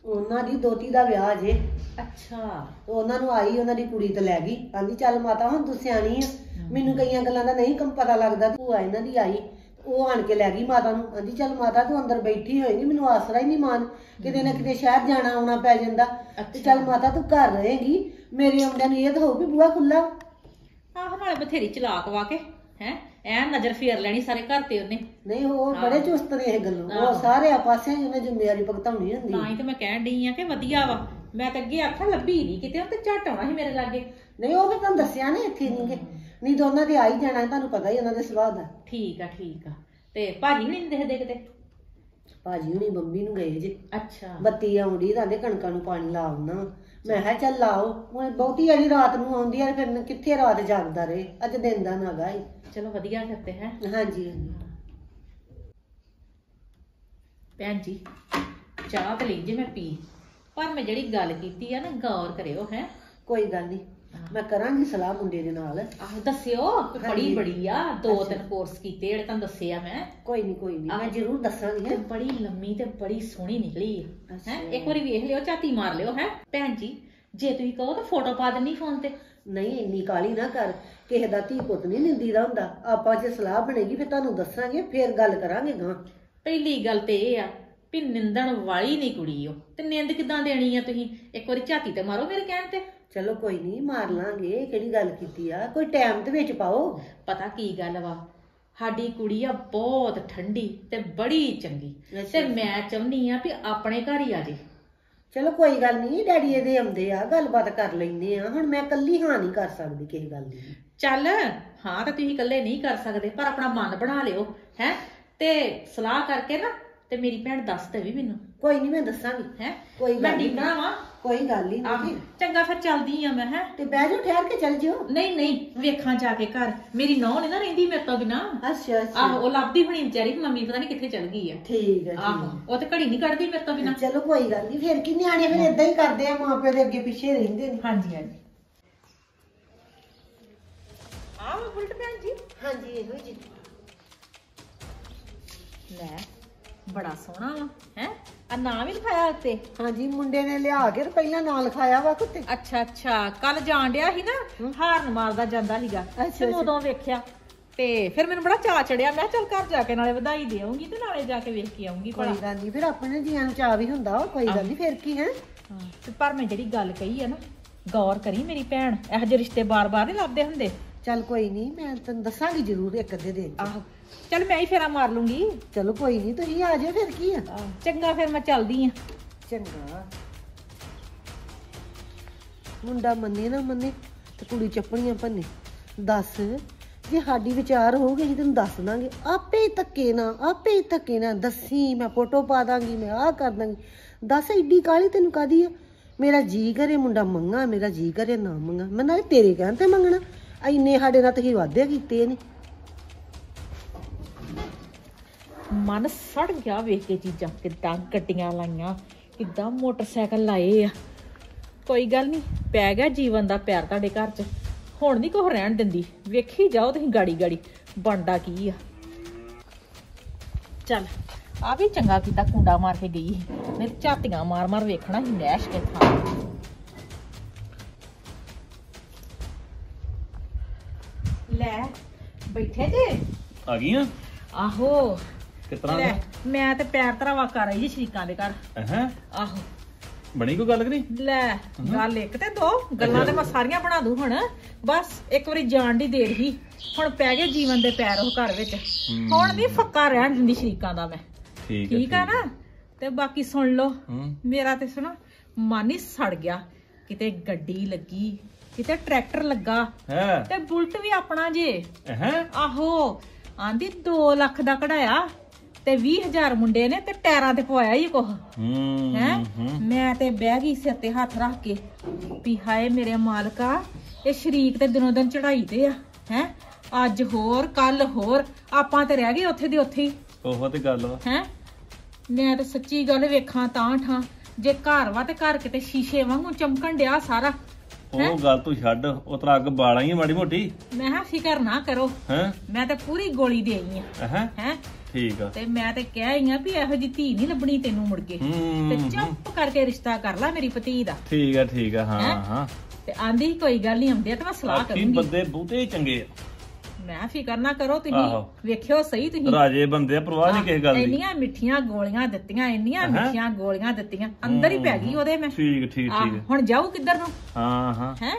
ਉਹਨਾਂ ਦੀ ਦੋਤੀ ਦਾ ਵਿਆਹ ਜੇ ਅੱਛਾ। ਤੇ ਉਹਨਾਂ ਨੂੰ ਆਈ ਉਹਨਾਂ ਦੀ ਕੁੜੀ ਤੇ ਲੈ ਗਈ। ਕਹਿੰਦੀ ਚੱਲ ਮਾਤਾ ਹੁਣ ਤੂੰ ਸਿਆਣੀ ਆ। ਮੈਨੂੰ ਕਈਆਂ ਗੱਲਾਂ ਦਾ ਨਹੀਂ ਕੰਮ ਪਤਾ ਲੱਗਦਾ ਭੂਆ ਇਹਨਾਂ ਦੀ ਆਈ। ਉਹ ਆਣ ਕੇ ਲੈ ਗਈ ਮਾਤਾ ਨੂੰ ਕਹਿੰਦੀ ਚੱਲ ਮਾਤਾ ਤੂੰ ਅੰਦਰ ਬੈਠੀ ਹੋਏਗੀ ਮੈਨੂੰ ਆਸਰਾ ਹੀ ਨਹੀਂ ਮਾਨ ਕਿਤੇ ਨਾ ਕਿਤੇ ਸ਼ਹਿਰ ਜਾਣਾ ਆਉਣਾ ਪੈ ਜਾਂਦਾ। ਤੇ। ਚੱਲ ਮਾਤਾ ਤੂੰ ਘਰ ਰਹੇਗੀ ਮੇਰੇ ਆਉਂਦਿਆਂ ਨੂੰ ਇਹ ਤਾਂ ਹੋਊ ਵੀ ਬੂਹਾ ਖੁੱਲਾ ਆਹ ਨਾਲੇ ਬਥੇਰੀ ਚਲਾਕ ਵਾ ਕੇ ਹੈ? ਐ ਨਜ਼ਰ ਫੇਰ ਲੈਣੀ ਸਾਰੇ ਘਰ ਤੇ ਉਹਨੇ। ਨਹੀਂ ਉਹ। ਬੜੇ ਚੁਸਤ ਨੇ ਇਹ ਗੱਲੋਂ। ਉਹ ਸਾਰੇ ਪਾਸਿਆਂ ਹੀ ਉਹਨੇ ਜ਼ਿੰਮੇਵਾਰੀ ਭੁਗਤਾਉਣੀ ਹੁੰਦੀ ਤਾਂ ਹੀ ਤੇ ਮੈਂ ਕਹਿਣ ਡਈ ਆ ਕਿ ਵਧੀਆ ਵਾ। ਮੈਂ ਤਾਂ ਅੱਗੇ ਆਖਿਆ ਲੱਭੀ ਨਹੀਂ ਕਿਤੇ ਉਹ ਤੇ ਝੱਟ ਆਉਣਾ ਸੀ ਮੇਰੇ ਲਾਗੇ। ਨਹੀਂ ਉਹ ਵੀ ਤੁਹਾਨੂੰ ਦੱਸਿਆ ਨੇ ਇੱਥੇ ਨਹੀਂ ਕਿ ਨਹੀਂ ਤਾਂ ਉਹਨਾਂ ਦੇ ਆ ਹੀ ਜਾਣਾ ਤੁਹਾਨੂੰ ਪਤਾ ਹੀ ਉਹਨਾਂ ਦੇ ਸੁਭਾਅ ਦਾ। ਠੀਕ ਆ ਠੀਕ ਆ। ਤੇ ਭਾਜੀ ਵੀ ਨਹੀਂ ਦੇਖਦੇ ਕਿਤੇ? ਭਾਜੀ ਹੁਣੀ ਬੰਬੀ ਨੂੰ ਗਏ ਜੇ। ਅੱਛਾ। ਬੱਤੀ ਆਉਂਦੀ ਤਾਂ ਦੇ ਕਣਕਾਂ ਨੂੰ ਪਾਣੀ ਲਾ ਆਉਣਾ ਮੈਂ ਕਿਹਾ ਚੱਲ ਲਾਓ ਹੁਣ ਬਹੁਤੀ ਅਜੀ ਰਾਤ ਨੂੰ ਆਉਂਦੀ ਆ ਫਿਰ ਕਿੱਥੇ ਰਾਤ ਜਾਗਦਾ ਰਹੇ? ਅੱਜ ਦਿਨ ਦਾ ਨਾਗਾ ਹੀ ਚਲੋ ਵਧੀਆ ਕਰਤੇ ਹੈ। ਹਾਂਜੀ ਹਾਂਜੀ। ਭੈਣ ਜੀ ਚਾਹ ਤੇ ਲਈ ਜੇ ਮੈਂ ਪੀ। ਪਰ ਮੈਂ ਜਿਹੜੀ ਗੱਲ ਕੀਤੀ ਆ ਨਾ ਗੌਰ ਕਰਿਓ ਹੈ। ਕੋਈ ਗੱਲ ਨਹੀਂ ਮੈਂ ਕਰਾਂਗੀ ਸਲਾਹ ਮੁੰਡੇ ਦੇ ਨਾਲ। ਆਹ ਦੱਸਿਓ ਬੜੀ। ਬੜੀ ਆ ਦੋ। ਤਿੰਨ ਕੋਰਸ ਕੀਤੇ ਜਿਹੜੇ ਤੁਹਾਨੂੰ ਦੱਸਿਆ ਮੈਂ। ਕੋਈ ਨਹੀਂ ਕੋਈ ਨਹੀਂ ਮੈਂ। ਜ਼ਰੂਰ ਦੱਸਾਂਗੀ ਤੇ। ਬੜੀ ਲੰਮੀ ਤੇ ਬੜੀ ਸੋਹਣੀ ਨਿਕਲੀ ਹੈ। ਇੱਕ ਵਾਰੀ ਵੇਖ ਲਿਓ ਝਾਤੀ ਮਾਰ ਲਿਓ ਹੈ। ਭੈਣ ਜੀ ਜੇ ਤੁਸੀਂ ਕਹੋ ਤਾਂ ਫੋਟੋ ਪਾ ਦਿੰਨੀ ਫੋਨ ਤੇ। ਨਹੀਂ ਇੰਨੀ ਕਾਲੀ ਨਾ ਕਰ ਕਿਸੇ ਦਾ ਧੀ ਪੁੱਤ ਨਹੀਂ ਨਿੰਦੀ ਦਾ ਹੁੰਦਾ। ਆਪਾਂ ਜੇ ਸਲਾਹ ਬਣੇਗੀ ਫਿਰ ਤੁਹਾਨੂੰ ਦੱਸਾਂਗੇ ਫਿਰ ਗੱਲ ਕਰਾਂਗੇ ਗਾਂ ਪਹਿਲੀ ਗੱਲ ਤੇ ਇਹ ਆ ਵੀ ਨਿੰਦਣ ਵਾਲੀ ਨਹੀਂ ਕੁੜੀ ਉਹ। ਤੇ ਨਿੰਦ ਕਿਦਾਂ ਦੇਣੀ ਆ ਤੁਸੀਂ? ਇੱਕ ਵਾਰੀ ਝਾਤੀ ਤੇ ਮਾਰੋ ਮੇਰੇ ਕਹਿਣ ਤੇ। ਚਲੋ ਕੋਈ ਨਹੀਂ ਮਾਰ ਲਾਂਗੇ ਕਿਹੜੀ ਗੱਲ ਕੀਤੀ ਆ? ਕੋਈ ਟਾਈਮ ਤੇ ਵਿੱਚ ਪਾਓ। ਪਤਾ ਕੀ ਗੱਲ ਵਾ? ਸਾਡੀ ਕੁੜੀ ਆ ਬਹੁਤ ਠੰਡੀ ਤੇ ਬੜੀ ਚੰਗੀ। ਤੇ ਮੈਂ ਚਾਹੁੰਦੀ ਆ ਵੀ ਆਪਣੇ ਘਰ ਹੀ ਆ ਜੇ। ਚਲੋ ਕੋਈ ਗੱਲ ਨਹੀਂ ਡੈਡੀ ਇਹਦੇ ਆਉਂਦੇ ਆ ਗੱਲਬਾਤ ਕਰ ਲੈਂਦੇ ਆ। ਹੁਣ ਮੈਂ ਇਕੱਲੀ ਹਾਂ ਨਹੀਂ ਕਰ ਸਕਦੀ ਕਿਸੇ ਗੱਲ ਦੀ। ਚੱਲ ਹਾਂ ਤਾਂ ਤੁਸੀਂ ਇਕੱਲੇ ਨਹੀਂ ਕਰ ਸਕਦੇ ਪਰ ਆਪਣਾ ਮਨ ਬਣਾ ਲਿਓ ਹੈ? ਤੇ ਸਲਾਹ ਕਰਕੇ ਨਾ ਤੇ ਮੇਰੀ ਭੈਣ ਦੱਸ ਦੇਵੀ ਮੈਨੂੰ। ਕੋਈ ਨਹੀਂ ਮੈਂ ਦੱਸਾਂਗੀ। ਹੈ? ਕੋਈ ਮੈਂ ਗੱਲ ਨੀ। ਡਿੱਗਣਾ ਵਾ। ਕੋਈ ਗੱਲ ਹੀ ਨਹੀਂ ਚੰਗਾ ਫਿਰ ਚੱਲਦੀ ਆ ਮੈਂ ਹੈ? ਤੇ ਬਹਿ ਜਾਓ ਠਹਿਰ ਕੇ ਚੱਲ ਜਿਓ। ਨਹੀਂ ਨਹੀਂ ਵੇਖਾਂ ਜਾ ਕੇ ਘਰ। ਮੇਰੀ ਨੌਂ ਨੀ ਨਾ ਰਹਿੰਦੀ ਮੇਰੇ ਤੋਂ ਬਿਨਾ। ਅੱਛਾ ਆਹੋ ਉਹ ਲੱਭਦੀ ਹੋਣੀ ਵਿਚਾਰੀ ਮੰਮੀ ਪਤਾ ਨਹੀਂ ਕਿੱਥੇ ਚਲ ਗਈ ਆ। ਠੀਕ ਹੈ ਆਹੋ ਉਹ ਤੇ ਘੜੀ ਨਹੀਂ ਕੱਢਦੀ ਮੇਰੇ ਤੋਂ ਬਿਨਾ। ਚਲੋ ਕੋਈ ਗੱਲ ਨਹੀਂ ਫਿਰ ਕੀ ਨਿਆਣੇ ਫਿਰ ਇਦਾਂ ਹੀ ਕਰਦੇ ਆ ਮਾਂ ਪਿਓ ਦੇ ਅੱਗੇ ਪਿੱਛੇ ਰਹਿੰਦੇ ਨੇ। ਹਾਂਜੀ ਹਾਂਜੀ। ਆਹ ਬੁਲਟ ਭੈਣ ਜੀ। ਹਾਂਜੀ ਇਹੋ ਜੀ ਲੈ ਬੜਾ ਸੋਹਣਾ ਵਾ ਹੈ? ਆ ਨਾਮ ਹੀ ਲਿਖਾਇਆ ਉੱਤੇ? ਹਾਂਜੀ ਮੁੰਡੇ ਨੇ ਲਿਆ ਕੇ ਤੇ ਪਹਿਲਾਂ ਨਾਂ ਲਿਖਾਇਆ ਵਾ ਕੁੱਤੇ ਅੱਛਾ ਅੱਛਾ। ਕੱਲ ਜਾਣ ਡਿਆ ਸੀ ਨਾ ਹਾਰਨ ਮਾਰਦਾ ਜਾਂਦਾ ਸੀਗਾ। ਅੱਛਾ। ਉਦੋਂ ਵੇਖਿਆ। ਤੇ ਫਿਰ ਮੈਨੂੰ ਬੜਾ ਚਾਅ ਚੜਿਆ। ਮੈਂ ਚੱਲ ਘਰ ਜਾ ਕੇ ਨਾਲੇ ਵਧਾਈ ਦੇ ਆਉਂਗੀ ਤੇ ਨਾਲੇ ਜਾ ਕੇ ਵੇਖ ਕੇ ਆਉਂਗੀ ਕੋਈ ਗੱਲ ਨਹੀਂ ਫਿਰ ਆਪਣੇ ਜੀਆਂ ਨੂੰ ਚਾਹ ਵੀ ਹੁੰਦਾ ਵਾ ਕੋਈ ਗੱਲ ਨਹੀਂ ਫਿਰ ਕੀ ਹੈ? ਪਰ ਮੈਂ ਜਿਹੜੀ ਗੱਲ ਕਹੀ ਆ ਨਾ ਗੌਰ ਕਰੀ ਮੇਰੀ ਭੈਣ। ਇਹੋ ਜਿਹੇ ਰਿਸ਼ਤੇ ਬਾਰ-ਬਾਰ ਨਹੀਂ ਲੱਭਦੇ ਹੁੰਦੇ। ਚੱਲ ਕੋਈ ਨਹੀਂ ਮੈਂ ਤੈਨੂੰ ਦੱਸਾਂਗੀ ਜ਼ਰੂਰ ਇੱਕ ਅੱਧੇ ਦਿਨ 'ਚ। ਆਹੋ। ਚੱਲ ਮੈਂ ਹੀ ਫੇਰਾ ਮਾਰ ਲੂੰਗੀ। ਚਲੋ ਕੋਈ ਨਹੀਂ ਤੁਸੀਂ ਆ ਜਾਓ ਫਿਰ ਕੀ ਆ? ਚੰਗਾ ਫਿਰ ਮੈਂ ਚੱਲਦੀ ਆ। ਚੰਗਾ। ਮੁੰਡਾ ਮੰਨੇ ਨਾ ਮੰਨੇ ਤੇ ਕੁੜੀ ਚੱਪਣੀਆਂ ਭੰਨੇ। ਦੱਸ ਜੇ ਸਾਡੀ ਵਿਚਾਰ ਹੋਊਗੀ ਅਸੀਂ ਤੈਨੂੰ ਦੱਸ ਦਾਂਗੇ। ਆਪੇ ਹੀ ਧੱਕੇ ਨਾ ਆਪੇ ਹੀ ਧੱਕੇ ਨਾ ਦੱਸੀ ਮੈਂ ਫੋਟੋ ਪਾ ਦਾਂਗੀ ਮੈਂ ਆਹ ਕਰ ਦਾਂਗੀ। ਦੱਸ ਐਡੀ ਕਾਲੀ ਤੈਨੂੰ ਕਾਦੀ ਆ? ਮੇਰਾ ਜੀ ਕਰੇ ਮੁੰਡਾ ਮੰਗਾ ਮੇਰਾ ਜੀ ਕਰੇ ਨਾ ਮੰਗਾ। ਮੈਂ ਨਾ ਤੇਰੇ ਕਹਿਣ ਤੇ ਮੰਗਣਾ। ਐਨੇ ਸਾਡੇ ਨਾਲ ਤੁਸੀਂ ਵਾਅਦੇ ਕੀਤੇ ਨੇ। ਮਨ ਸੜ ਗਿਆ ਵੇਖ ਕੇ ਚੀਜ਼ਾਂ, ਕਿੱਦਾਂ ਗੱਡੀਆਂ ਲਾਈਆਂ, ਕਿੱਦਾਂ ਮੋਟਰਸਾਈਕਲ ਲਾਏ ਆ। ਕੋਈ ਗੱਲ ਨਹੀਂ ਪੈ ਗਿਆ ਜੀਵਨ ਦਾ ਪਿਆਰ ਤੁਹਾਡੇ ਘਰ 'ਚ। ਹੁਣ ਨਹੀਂ ਕੁਛ ਰਹਿਣ ਦਿੰਦੀ। ਵੇਖੀ ਜਾਓ ਤੁਸੀਂ ਗਾੜੀ ਗਾੜੀ ਬਣਦਾ ਕੀ ਆ। ਚੱਲ, ਆ ਵੀ ਚੰਗਾ ਕੀਤਾ ਕੁੰਡਾ ਮਾਰ ਕੇ ਗਈ ਨਹੀਂ ਤੇ ਝਾਤੀਆਂ ਮਾਰ ਮਾਰ ਵੇਖਣਾ ਸੀ, ਨੈਸ਼ ਕੇ ਥਾਂ। ਲੈ ਬੈਠੇ ਜੇ? ਆ ਗਈਆਂ? ਆਹੋ। ਕਿਤਨਾ ਲੈ ਮੈਂ ਤੇ ਪੈਰ ਧਰਾਵਾ ਕਰ ਰਹੀ ਜੀ ਸ਼ਰੀਕਾਂ ਦੇ ਘਰ। ਹੈ ਆਹੋ। ਬਣੀ ਕੋਈ ਗੱਲ ਕਿ ਨਹੀਂ? ਲੈ ਗੱਲ ਇੱਕ ਤੇ ਦੋ ਗੱਲਾਂ ਤੇ ਮੈਂ ਸਾਰੀਆਂ ਬਣਾ ਦੂੰ ਹੁਣ। ਬਸ ਇੱਕ ਵਾਰੀ ਜਾਣ ਦੀ ਦੇਰ ਹੀ। ਹੁਣ ਪੈ ਗਏ ਜੀਵਨ ਦੇ ਪੈਰ ਉਹ ਘਰ ਵਿੱਚ। ਹੁਣ ਨਹੀਂ ਫੱਕਾ ਰਹਿਣ ਦਿੰਦੀ ਸ਼ਰੀਕਾਂ ਦਾ ਮੈਂ। ਠੀਕ ਹੈ ਠੀਕ ਆ ਨਾ? ਤੇ ਬਾਕੀ ਸੁਣ ਲਓ। ਹੂੰ ਮੇਰਾ ਤੇ ਸੁਣੋ ਮਨ ਹੀ ਸੜ ਗਿਆ। ਕਿਤੇ ਗੱਡੀ ਲੱਗੀ ਕਿਤੇ ਟਰੈਕਟਰ ਲੱਗਾ ਹੈ? ਤੇ ਬੁਲਟ ਵੀ ਆਪਣਾ ਜੇ। ਹੈ? ਆਹੋ ਆਂਦੀ 2 ਲੱਖ ਦਾ ਕਢਾਇਆ ਤੇ 20000 ਮੁੰਡੇ ਨੇ ਤੇ ਟਾਇਰਾਂ ਤੇ ਪਵਾਇਆ ਹੀ ਕੁਛ। ਹੂੰ ਮੈਂ ਤੇ ਬਹਿ ਗਈ ਸਿਰ ਤੇ ਹੱਥ ਰੱਖ ਕੇ ਵੀ ਹਾਏ ਮੇਰੇ ਮਾਲਕਾ ਇਹ ਸ਼ਰੀਕ ਤੇ ਦਿਨੋਂ ਦਿਨ ਚੜਾਈ ਤੇ ਆ ਹੈ? ਅੱਜ ਹੋਰ ਕੱਲ ਹੋਰ ਆਪਾਂ ਤੇ ਰਹਿ ਗਏ ਉੱਥੇ ਦੀ ਉੱਥੇ ਹੀ ਉਹ ਤੇ ਗੱਲ ਵਾ। ਹੈ? ਮੈਂ ਤਾਂ ਸੱਚੀ ਗੱਲ ਵੇਖਾਂ ਤਾਂ ਠਾਂ ਜੇ ਘਰ ਵਾ ਤੇ ਘਰ ਕਿਤੇ ਸ਼ੀਸ਼ੇ ਵਾਂਗੂ ਚਮਕਣ ਡਿਆ ਸਾਰਾ। ਉਹ ਗੱਲ ਤੂੰ ਛੱਡ ਉਹ ਤਰਾ ਅੱਗ ਬਾਲਾਂ ਹੀ ਆ ਮਾੜੀ ਮੋਟੀ। ਮੈਂ ਕਿਹਾ ਫਿਕਰ ਨਾ ਕਰੋ। ਹੈ? ਮੈਂ ਤਾਂ ਪੂਰੀ ਗੋਲੀ ਦੇ ਆਈ ਆ। ਹੈ? ਹੈ? ਠੀਕ ਆ। ਤੇ ਮੈਂ ਤੇ ਕਹਿ ਆਈ ਆ ਵੀ ਇਹੋ ਜੀ ਧੀ ਨਹੀਂ ਲੱਭਣੀ ਤੈਨੂੰ ਮੁੜ ਕੇ। ਤੇ ਹੂੰ। ਚੁੱਪ ਕਰਕੇ ਰਿਸ਼ਤਾ ਕਰ ਲੈ ਮੇਰੀ ਭਤੀ ਦਾ। ਠੀਕ ਆ ਠੀਕ ਆ ਹਾਂ ਹੈਂ? ਹਾਂ। ਤੇ ਆਂਦੀ ਕੋਈ ਗੱਲ ਨਹੀਂ ਆਉਂਦੀ ਤੇ ਮੈਂ ਸਲਾਹ ਕਰੂੰਗੀ। ਬੰਦੇ ਬਹੁਤੇ ਚੰਗੇ ਆ। ਮੈਂ ਫਿਕਰ ਨਾ ਕਰੋ ਤੁਸੀਂ ਆਹੋ। ਵੇਖਿਓ ਸਹੀ ਤੁਸੀਂ। ਰਾਜੇ ਬੰਦੇ ਆ ਪਰਵਾਹ ਨਹੀਂ ਕਿਸੇ ਗੱਲ ਦੀ। ਇੰਨੀਆਂ ਮਿੱਠੀਆਂ ਗੋਲੀਆਂ ਦਿੱਤੀਆਂ ਇੰਨੀਆਂ? ਮਿੱਠੀਆਂ ਗੋਲੀਆਂ ਦਿੱਤੀਆਂ ਅੰਦਰ ਹੀ ਪੈ ਗਈ ਉਹਦੇ ਮੈਂ। ਠੀਕ ਠੀਕ ਆਹ, ਠੀਕ। ਹੁਣ ਜਾਊ ਕਿੱਧਰ ਨੂੰ? ਹਾਂ ਹਾਂ। ਹੈ?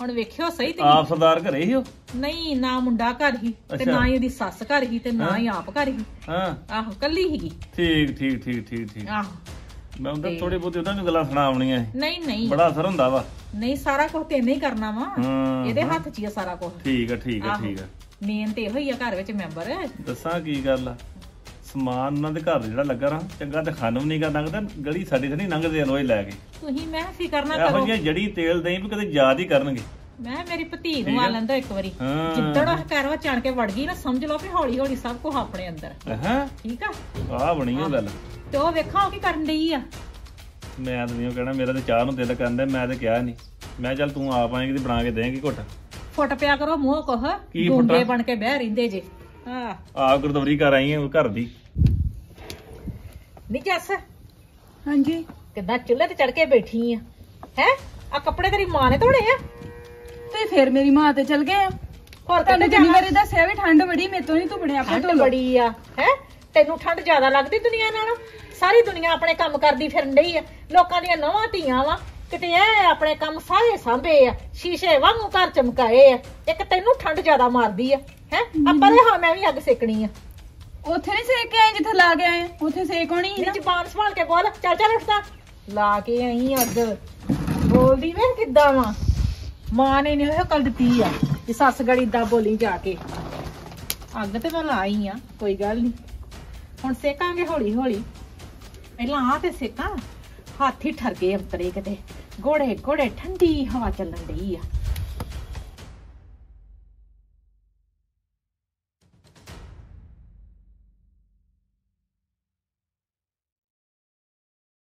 ਹੁਣ ਵੇਖਿਓ ਸਹੀ ਤੁਸੀਂ। ਆਪ ਸਰਦਾਰ ਘਰੇ ਹੀ ਹੋ? ਨਹੀਂ ਨਾ ਮੁੰਡਾ ਘਰ ਹੀ ਤੇ ਅੱਛਾ। ਨਾ ਹੀ ਉਹਦੀ ਸੱਸ ਘਰ ਹੀ ਤੇ ਨਾ ਹੈਂ? ਆਪ ਘਰ ਹੀ। ਹਾਂ। ਆਹੋ ਕੱਲੀ ਹੀਗੀ ਠੀਕ ਠੀਕ ਠੀਕ ਠੀਕ ਠੀਕ। ਆਹੋ। ਮੈਂ ਉਹਨਾਂ ਥੋੜੀ ਬਹੁਤੀ ਉਹਨਾਂ ਨੂੰ ਗੱਲਾਂ ਸੁਣਾਉਣੀਆਂ ਨਹੀਂ ਨਹੀਂ। ਬੜਾ ਅਸਰ ਹੁੰਦਾ ਵਾ। ਨਹੀਂ ਸਾਰਾ ਕੁਝ ਤੇ ਨਹੀਂ ਕਰਨਾ ਵਾ। ਹਾਂ ਇਹਦੇ। ਹੱਥ 'ਚ ਹੀ ਆ ਸਾਰਾ ਕੁਝ ਠੀਕ ਆ ਠੀਕ ਆ। ਠੀਕ ਆ। ਮੇਨ ਤੇ ਇਹੋ ਹੀ ਆ ਘਰ ਵਿੱਚ ਮੈਂਬਰ ਦੱਸਾਂ ਕੀ ਗੱਲ ਆ? ਸਮਾਨ ਉਹਨਾਂ ਦੇ ਘਰ ਜਿਹੜਾ ਲੱਗਾ ਨਾ ਚੰਗਾ ਤੇ ਵੀ ਨਹੀਂ ਕਰਨਾ ਤੇ ਗਲੀ ਸਾਡੀ ਤੇ ਨਹੀਂ ਲੰਘਦੇ ਲੋਏ ਲੈ ਕੇ। ਤੁਸੀਂ ਮੈਂ ਫਿਕਰ ਨਾ ਇਹੋ ਕਰੋ ਜਿਹੀਆਂ ਜੜੀ ਤੇਲ ਦੇਈ ਵੀ ਕਦੇ ਯਾਦ ਹੀ ਕਰਨਗੇ। ਮੈਂ ਮੇਰੀ ਭਤੀ ਨੂੰ ਆ। ਆ ਲੈਂਦਾ ਇੱਕ ਵਾਰੀ। ਜਿੱਦਣ ਉਹ ਕਰਵਾ ਚਣ ਕੇ ਵੜ ਗਈ ਨਾ ਸਮਝ ਲਓ ਵੀ ਹੌਲੀ ਹੌਲੀ ਸਭ ਕੁਝ ਆਪਣੇ ਅੰਦਰ। ਹਾਂ ਠੀਕ ਆ? ਆਹ ਬਣੀ ਉਹ ਗੱਲ। ਤੇ ਉਹ ਵੇਖਾਂ ਉਹ ਕੀ ਕਰਨ ਡਈ ਆ। ਮੈਂ ਤਾਂ ਨਹੀਂ ਕਹਿਣਾ ਮੇਰਾ ਤੇ ਚਾਹ ਨੂੰ ਦਿਲ ਕਰਦਾ ਮੈਂ ਤੇ ਕਿਹਾ ਨਹੀਂ। ਮੈਂ ਚੱਲ ਤੂੰ ਆਪ ਆਏਂਗੀ ਤੇ ਬਣਾ ਕੇ ਦੇਂਗੀ ਘੁੱਟ। ਫੁੱਟ ਪਿਆ ਕਰੋ ਮੂੰਹ ਕੋਹ ਕੀ ਗੁੰਗੇ? ਬਣ ਕੇ ਬਹਿ ਰਹਿੰਦੇ ਜੇ। ਹਾਂ। ਆਪ ਗੁਰਦਵਰੀ ਕਰ ਆਈ ਆ ਘਰ ਦੀ। ਨਹੀਂ ਜੱਸ ਹਾਂਜੀ। ਕਿੱਦਾਂ ਚੁੱਲ੍ਹੇ ਤੇ ਚੜ ਕੇ ਬੈਠੀ ਆ? ਹੈ? ਆ ਕੱਪੜੇ ਤੇਰੀ ਮਾਂ ਨੇ ਧੋਣੇ ਆ? ਤੇ ਫਿਰ ਮੇਰੀ ਮਾਂ ਤੇ ਚਲ ਗਏ ਆ। ਹੋਰ ਤੁਹਾਨੂੰ ਜਾਣਾ? ਵਾਰੀ ਦੱਸਿਆ ਵੀ ਠੰਡ ਬੜੀ ਮੇਰੇ ਤੋਂ ਨਹੀਂ ਧੁਪਣੇ ਆਪੇ ਧੋ ਠੰਡ ਲਓ। ਬੜੀ ਆ ਹੈ? ਤੈਨੂੰ ਠੰਡ ਜ਼ਿਆਦਾ ਲੱਗਦੀ ਦੁਨੀਆ ਨਾਲੋਂ? ਸਾਰੀ ਦੁਨੀਆ ਆਪਣੇ ਕੰਮ ਕਰਦੀ ਫਿਰਨ ਡਈ ਆ। ਲੋਕਾਂ ਦੀਆਂ ਨਵਾਂ ਧੀਆਂ ਵਾ। ਕਿਤੇ ਐ ਆਪਣੇ ਕੰਮ ਸਾਰੇ ਸਾਂਭੇ ਆ ਸ਼ੀਸ਼ੇ ਵਾਂਗੂ ਘਰ ਚਮਕਾਏ ਆ ਇੱਕ ਤੈਨੂੰ ਠੰਡ ਜ਼ਿਆਦਾ ਮਾਰਦੀ ਆ ਹੈ? ਆਪਾਂ ਦੇ ਹਾਂ ਮੈਂ ਵੀ ਅੱਗ ਸੇਕਣੀ ਆ। ਉੱਥੇ ਨਹੀਂ ਸੇਕ ਕੇ ਆਏ ਜਿੱਥੇ ਲਾ ਕੇ ਆਏ। ਉੱਥੇ ਸੇਕ ਹੋਣੀ ਸੀ ਨੀ ਨਾ। ਜ਼ਬਾਨ ਸੰਭਾਲ ਕੇ ਬੋਲ ਚੱਲ ਚੱਲ ਉੱਠਦਾ ਲਾ ਕੇ ਆਈ ਅੱਗ। ਬੋਲਦੀ ਵੇ ਕਿੱਦਾਂ ਵਾ। ਮਾਂ ਨੇ ਨੇ ਉਹ ਕੱਲ ਦਿੱਤੀ ਆ ਕਿ ਸੱਸ ਗੜੀ ਦਾ ਬੋਲੀ ਜਾ ਕੇ। ਅੱਗ ਤੇ ਮੈਂ ਲਾਈ ਆ ਕੋਈ ਗੱਲ ਨਹੀਂ ਹੁਣ ਸੇਕਾਂਗੇ ਹੌਲੀ ਹੌਲੀ ਪਹਿਲਾਂ ਆ ਤੇ ਸੇਕਾਂ ਹੱਥ ਹੀ ਠਰ ਗਏ ਅੰਤਰੇ ਕਿਤੇ। ਗੋੜੇ ਗੋੜੇ ਠੰਡੀ ਹਵਾ ਚੱਲਣ ਡਈ ਆ।